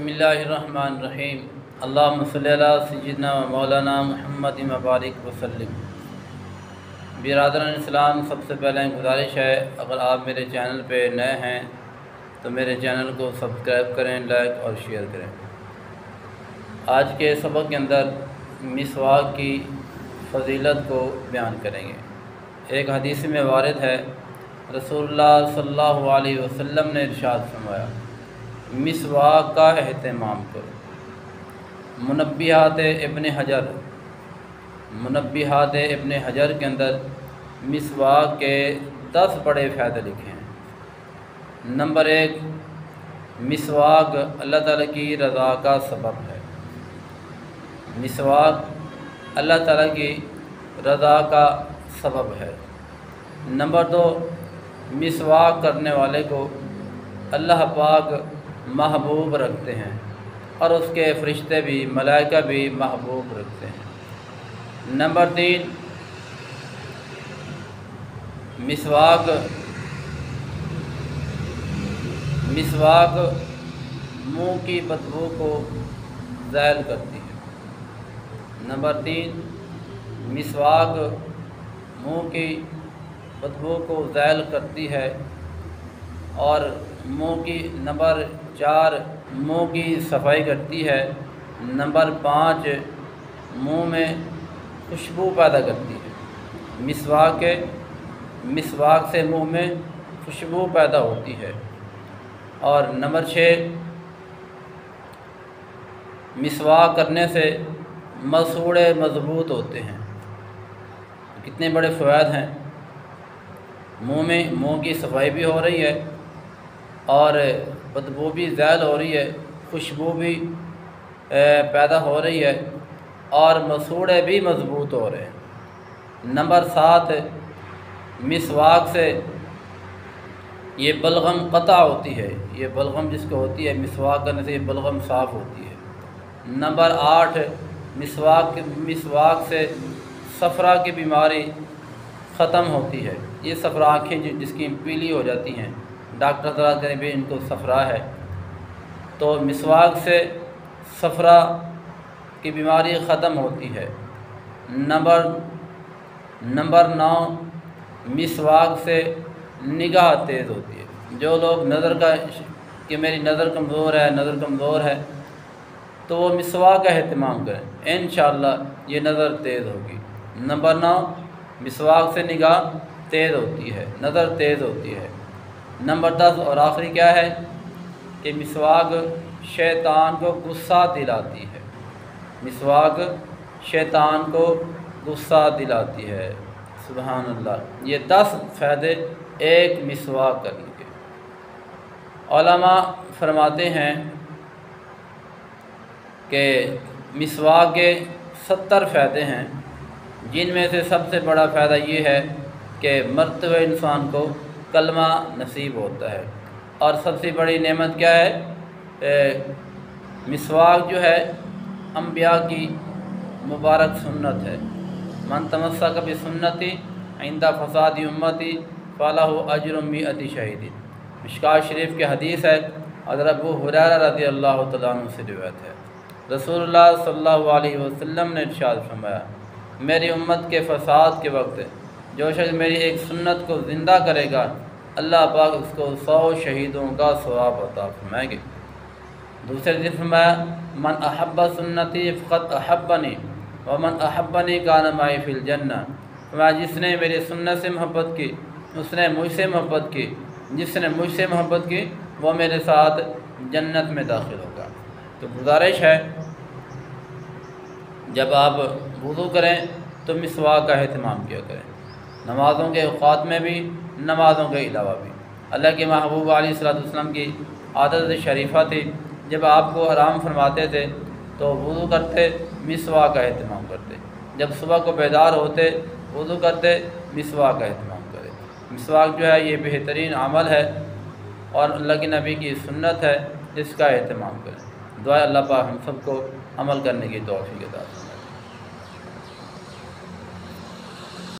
بسم اللہ الرحمن الرحیم۔ اللہ صلی اللہ سیدنا و مولانا محمد مبارک وسلم۔ برادران اسلام، سب سے پہلے گزارش ہے، اگر آپ میرے چینل پہ نئے ہیں، تو میرے چینل کو سبسکرائب کریں، لائک اور شیئر کریں۔ آج کے سبق کے اندر مسواک کی فضیلت کو بیان کریں گے۔ ایک حدیث میں وارد ہے، رسول اللہ صلی اللہ علیہ وسلم نے ارشاد فرمایا مسواک کا اہتمام کرو۔ منبیات ابن حجر۔ منبیات ابن حجر کے اندر مسواک کے دس بڑے فائدے لکھے ہیں۔ نمبر ایک، مسواک اللہ تعالیٰ کی رضا کا سبب ہے۔ مسواک اللہ تعالیٰ کی رضا کا سبب ہے۔ نمبر دو، مسواک کرنے والے کو اللہ پاک محبوب رکھتے ہیں اور اس کے فرشتے بھی، ملائکہ بھی محبوب رکھتے ہیں۔ نمبر تین، مسواک مسواک منہ کی بدبو کو ذائل کرتی ہے۔ نمبر تین، مسواک منہ کی بدبو کو ذائل کرتی ہے اور منہ کی نمبر چار منہ کی صفائی کرتی ہے، نمبر پانچ منہ میں خوشبو پیدا کرتی ہے۔ مسواک کے مسواک سے منہ میں خوشبو پیدا ہوتی ہے۔ اور نمبر چھ، مسواک کرنے سے مسوڑے مضبوط ہوتے ہیں۔ کتنے بڑے فوائد ہیں۔ منہ میں منہ کی صفائی بھی ہو رہی ہے۔ اور بدبو بھی زائل ہو رہی ہے، خوشبو بھی پیدا ہو رہی ہے اور مسوڑے بھی مضبوط ہو رہے ہیں۔ نمبر سات، مسواک سے یہ بلغم قطع ہوتی ہے۔ یہ بلغم جس کو ہوتی ہے، مسواک کرنے سے یہ بلغم صاف ہوتی ہے۔ نمبر آٹھ، مسواک مسواک سے صفرا کی بیماری ختم ہوتی ہے۔ یہ صفرا آنکھیں جس کی پیلی ہو جاتی ہیں۔ ڈاکٹر حضرات کریں بھی ان کو صفرا ہے۔ تو مسواک سے صفرا کی بیماری ختم ہوتی ہے۔ نمبر نمبر نو، مسواک سے نگاہ تیز ہوتی ہے۔ جو لوگ نظر کا کہ میری نظر کمزور ہے، نظر کمزور ہے، تو وہ مسواک کا اہتمام کریں۔ انشاءاللہ یہ نظر تیز ہوگی۔ نمبر نو، مسواک سے نگاہ تیز ہوتی ہے، نظر تیز ہوتی ہے۔ نمبر دس اور آخری کیا ہے؟ کہ مسواک شیطان کو غصہ دلاتی ہے۔ مسواک شیطان کو غصہ دلاتی ہے۔ سبحان اللہ۔ یہ دس فائدے ایک مسواک کرنے کے علماء فرماتے ہیں کہ مسواک کے ستر فائدے ہیں۔ جن میں سے سب سے بڑا فائدہ یہ ہے کہ مرتبہ انسان کو کلمہ نصیب ہوتا ہے۔ اور سب سے بڑی نعمت کیا ہے؟ مسواک جو ہے، انبیاء کی مبارک سنت ہے۔ من تمسا کبھی سنتی آئندہ فسادی امتی فلاح اجرمی عتی شہیدی۔ مشکا شریف کے حدیث ہے، حضرت ابو حرار رضی اللہ تعالیٰ عنہ سے روایت ہے۔ رسول اللہ صلی اللہ علیہ وسلم نے ارشاد فرمایا، میری امت کے فساد کے وقت جو شخص میری ایک سنت کو زندہ کرے گا، اللہ پاک اس کو سو شہیدوں کا ثواب عطا فرمائیں گے دوسرے دن فرمایا، من احب سنتی فقط احبنی، ومن احبنی کا نمائی فی الجنہ۔ فرمایا، جس نے میری سنت سے محبت کی، اس نے مجھ سے محبت کی، جس نے مجھ سے محبت کی، وہ میرے ساتھ جنت میں داخل ہوگا۔ تو گزارش ہے، جب آپ وضو کریں، تو مسواک کا اہتمام کیا کریں۔ نمازوں کے اوقات میں بھی، نمازوں کے علاوہ بھی۔ اللہ کے محبوب علیہ صلاۃ والسلام کی عادت شریفہ تھی۔ جب آپ کو آرام فرماتے تھے تو وضو کرتے، مسواک کا اہتمام کرتے۔ جب صبح کو بیدار ہوتے، وضو کرتے، مسواک کا اہتمام کرے۔ مسواک جو ہے، یہ بہترین عمل ہے اور اللہ کے نبی کی سنت ہے جس کا اہتمام کریں۔ دعا اللہ پاک ہم سب کو عمل کرنے کی توفیق دار